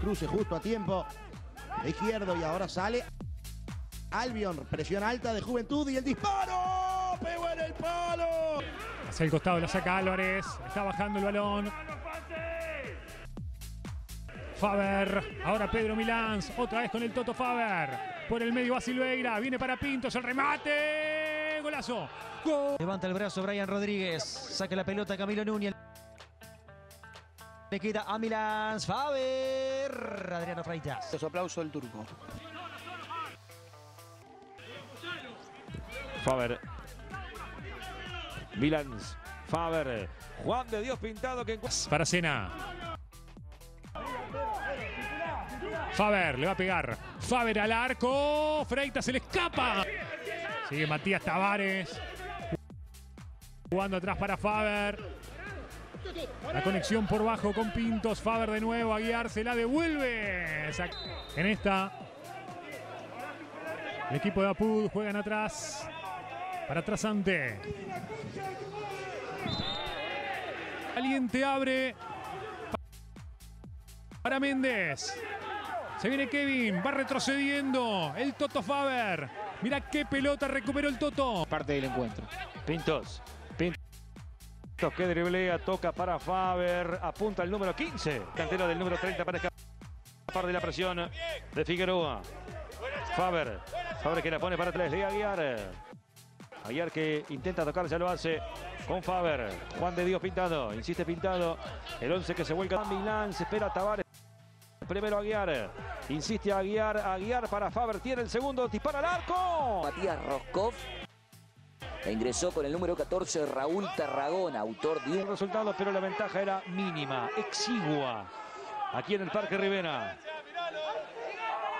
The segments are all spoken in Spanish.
Cruce justo a tiempo. De izquierdo y ahora sale. Albion, presión alta de Juventud y el disparo. Pegó en el palo. Hacia el costado la saca Álvarez. Está bajando el balón. Faber. Ahora Pedro Milán. Otra vez con el Toto Faber. Por el medio va Silveira. Viene para Pintos. El remate. Golazo. Gol. Levanta el brazo Brian Rodríguez. Saca la pelota Camilo Núñez. Le queda a Milán. Faber. Adriano Freitas. Su aplauso del turco. Faber. Milans. Faber. Juan de Dios pintado que Para Cena. Faber le va a pegar. Faber al arco. Freitas se le escapa. Sigue Matías Tavares. Jugando atrás para Faber. La conexión por bajo con Pintos. Faber de nuevo. Aguiar se la devuelve. En esta. El equipo de Apud juegan atrás. Para Trasante. Caliente abre. Para Méndez. Se viene Kevin. Va retrocediendo. El Toto Faber. Mira qué pelota recuperó el Toto. Parte del encuentro. Pintos. Que driblea. Toca para Faber. Apunta el número 15. Cantero del número 30 para escapar de la presión de Figueroa. Faber. Faber que la pone para atrás de Aguiar. Aguiar que intenta tocar, ya lo hace con Faber. Juan de Dios pintado, insiste pintado. El 11 que se vuelca a Milán, se espera Tavares. Primero Aguiar, insiste Aguiar, Aguiar para Faber, tiene el segundo, dispara al arco. Matías Roscoff e ingresó con el número 14 Raúl Tarragona, autor de un resultado, pero la ventaja era mínima, exigua. Aquí en el Parque Rivera.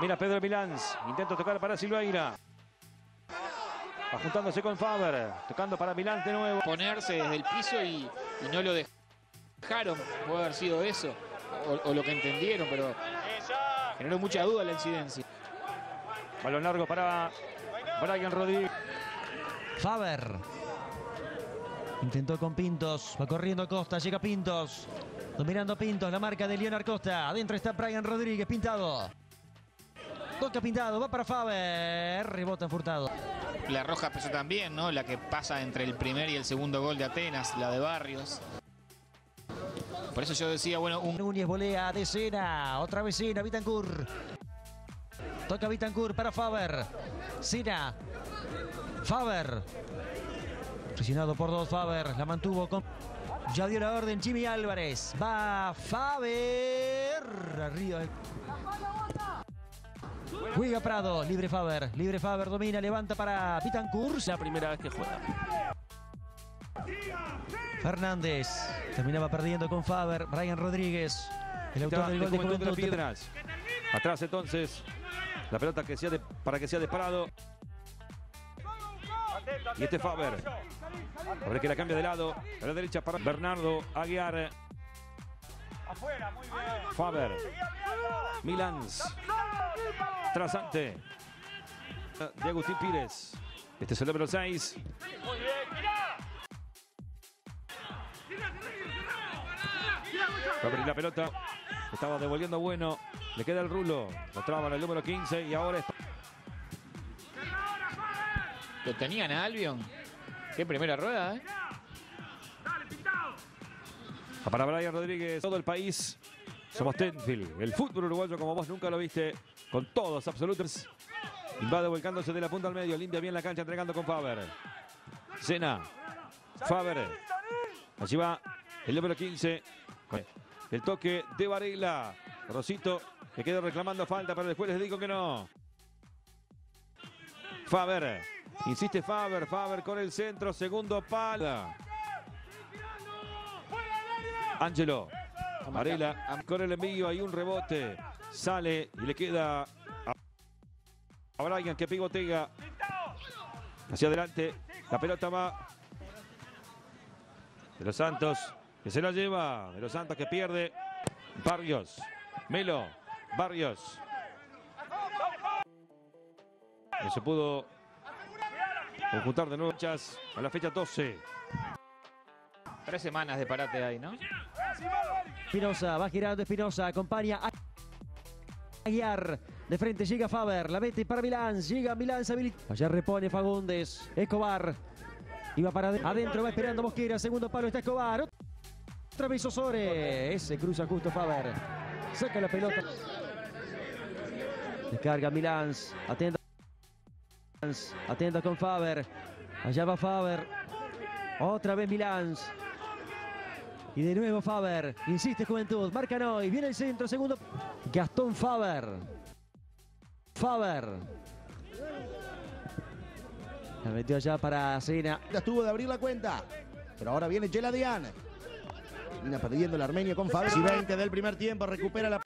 Mira Pedro Milán, intenta tocar para Silveira. Ajuntándose con Faber, tocando para Milán de nuevo. Ponerse desde el piso y, y no lo dejaron. Puede haber sido eso, o, o, lo que entendieron, pero generó mucha duda la incidencia. Balón largo para Brian Rodríguez. Faber. Intentó con Pintos, va corriendo Costa, llega Pintos. Dominando Pintos, la marca de Leonard Costa. Adentro está Brian Rodríguez, pintado. Toca pintado, va para Faber. Rebota Furtado. La roja pesó también, ¿no? La que pasa entre el primer y el segundo gol de Atenas, la de Barrios. Por eso yo decía, bueno, un... Núñez volea de Sena, otra vez Sena, Vitancourt. Toca Vitancourt para Faber. Sena. Faber. Presionado por dos Faber, la mantuvo con... Ya dio la orden Jimmy Álvarez. Va Faber. Arriba. Juega Prado, libre Faber, libre Faber, domina, levanta para Vitancourt. La primera vez que juega. Fernández terminaba perdiendo con Faber, Brian Rodríguez, el autor del gol de. Atrás entonces, la pelota que sea de, para que sea disparado. Y este Faber. A ver que la cambia de lado. A la derecha para Bernardo Aguiar. Faber. Milans. Trasante. De Agustín Pires. Este es el número 6. Va a abrir la pelota. Estaba devolviendo bueno. Le queda el rulo. Lo traba en el número 15 y ahora está. Lo tenían a Albion. Qué primera rueda, ¿eh? Para Brian Rodríguez, todo el país. Somos Tenfield, el fútbol uruguayo como vos nunca lo viste, con todos absolutos. Invade volcándose de la punta al medio, limpia bien la cancha entregando con Faber. Sena, Faber. Allí va el número 15. El toque de Varela. Rosito que queda reclamando falta, pero después les digo que no. Faber. Insiste Faber. Faber con el centro. Segundo pala. Angelo. Varela con el envío. Hay un rebote. Sale y le queda a Brian que pigotega. Hacia adelante. La pelota va. De los Santos. Que se la lleva. De los Santos que pierde. Barrios. Melo. Barrios. No se pudo conjuntar de nuevo a la fecha 12. Tres semanas de parate ahí, ¿no? Espinosa, va girando Espinosa, acompaña a... Aguiar, de frente llega Faber, la mete para Milán, llega Milán, se habilita. Allá repone Fagundes, Escobar. Iba para adentro, va esperando Mosquera, segundo palo está Escobar. Otra vez Osore, ese cruza justo Faber. Saca la pelota. Descarga Milán, atenta. Atenta con Faber. Allá va Faber. Otra vez Milán. Y de nuevo Faber. Insiste Juventud. Marca Noy. Viene el centro. Segundo. Gastón Faber. Faber. La metió allá para Sena. Ya estuvo de abrir la cuenta. Pero ahora viene Geladian. Termina perdiendo el armenio con Faber. Y 20 del primer tiempo. Recupera la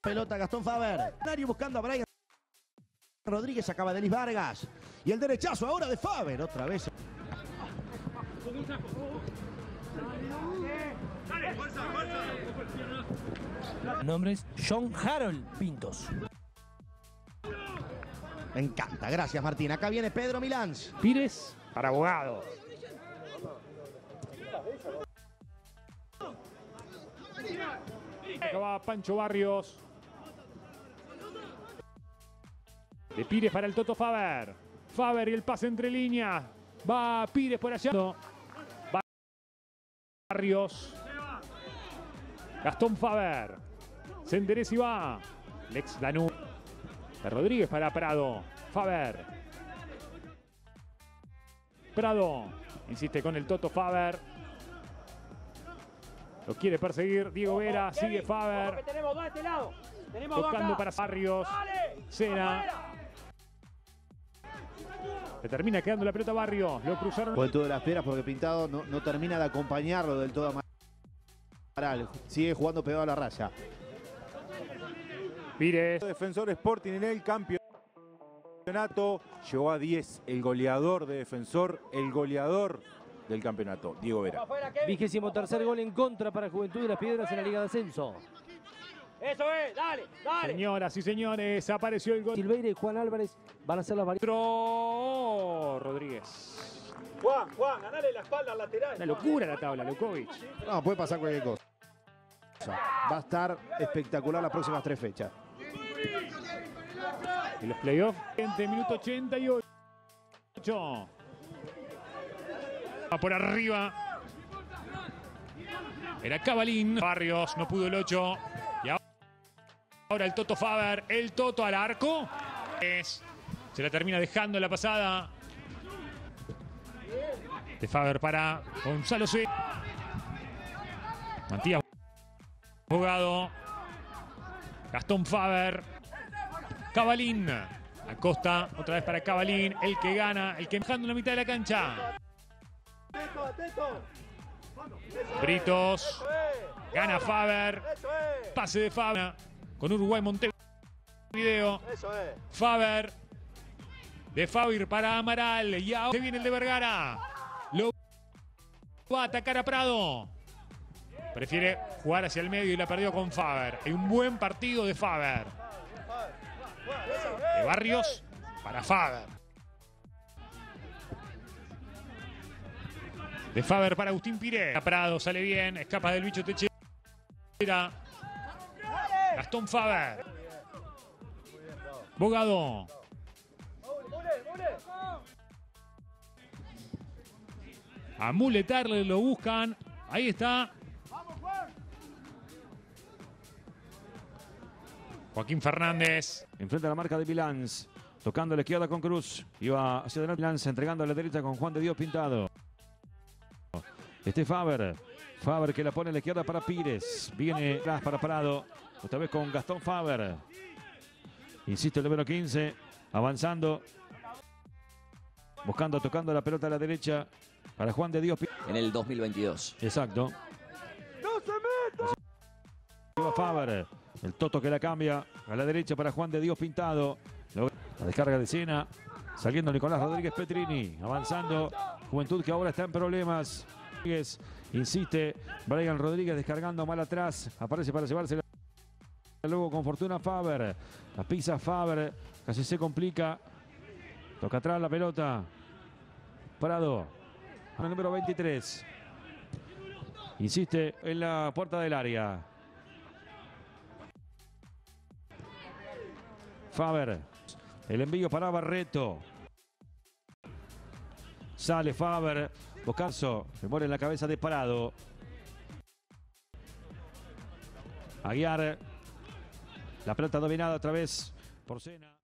pelota Gastón Faber. Nario buscando a Brian Rodríguez. Acaba Denis Vargas. Y el derechazo ahora de Faber. Otra vez. nombre es John Harold Pintos. Me encanta. Gracias, Martín. Acá viene Pedro Milán. Pires para abogado. Acá va Pancho Barrios. De Pires para el Toto Faber. Faber y el pase entre líneas. Va Pires por allá. Barrios. Gastón Faber. Se endereza y va. Lex Danú. De Rodríguez para Prado. Faber. Prado. Insiste con el Toto Faber. Lo quiere perseguir Diego Vera. Sigue Faber. Tenemos dos este lado. Tenemos Tocando para Barrios. Cena. Le termina quedando la pelota a Barrios. Lo cruzaron. Juventud de las Piedras porque Pintado no, no termina de acompañarlo del todo a Amaral. Sigue jugando pegado a la raya. Pires. Defensor Sporting en el campeonato. Llegó a 10 el goleador de Defensor, el goleador del campeonato, Diego Vera. Vigésimo tercer gol en contra para Juventud de las Piedras en la Liga de Ascenso. Eso es, dale, dale. Señoras y señores, apareció el gol. Silveira y Juan Álvarez van a ser las Rodríguez. Juan, Juan, ganale la espalda al lateral. Una locura la tabla, Lukovic. No, puede pasar cualquier cosa. Va a estar espectacular las próximas tres fechas. En los playoffs, 20 minuto 88. Va por arriba. Era Cabalín. Barrios, no pudo el 8. Y ahora el Toto Faber. El Toto al arco. Es, se la termina dejando en la pasada. De Faber para Gonzalo C. Matías Jugado. Gastón Faber. Cabalín. Acosta, otra vez para Cabalín. El que gana, el que dejando en la mitad de la cancha. Britos. Gana Faber. Pase de Faber. Con Uruguay Montevideo. Faber. De Faber para Amaral. Y ahora viene el de Vergara. Lo va a atacar a Prado. Prefiere jugar hacia el medio y la perdió con Faber. Hay un buen partido de Faber. De Barrios para Faber. De Faber para Agustín Piré. Prado sale bien, escapa del bicho Techera. Gastón Faber. Bogado. A Muletarle lo buscan. Ahí está. Joaquín Fernández. Enfrenta la marca de Milán. Tocando a la izquierda con Cruz. Iba hacia adelante Milán, entregando a la derecha con Juan de Dios Pintado. Este Faber. Faber que la pone a la izquierda para Pires. Viene atrás para Prado. Otra vez con Gastón Faber. Insiste el número 15. Avanzando. Buscando, tocando la pelota a la derecha. Para Juan de Dios. En el 2022. Exacto. ¡No se meta! Faber. El Toto que la cambia a la derecha para Juan de Dios Pintado. La descarga de Sena. Saliendo Nicolás Rodríguez Petrini. Avanzando. Juventud que ahora está en problemas. Insiste. Brian Rodríguez descargando mal atrás. Aparece para llevarse luego con fortuna Faber. La pisa Faber. Casi se complica. Toca atrás la pelota. Prado. El número 23. Insiste en la puerta del área. Faber. El envío para Barreto. Sale Faber. Boscanzo. Se muere en la cabeza de Parado. Aguiar. La pelota dominada otra vez por Sena.